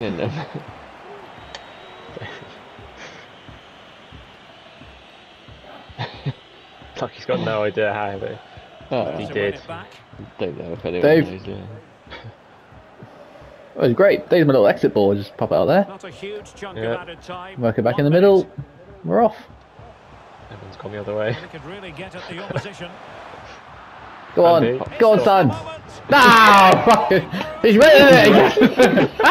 in them. Like he's got no idea how, but Oh, He did. don't know if anyone Dave. knows. Yeah. Oh, it's great. There's my little exit ball. Just pop it out there. Not a huge chunk Yeah. of added time. Work it back in the the middle. We're off. everyone's gone the other way. Could really get at the opposition. Go on. Andy. Go on, son. No! Ah, Fucking. He's ready.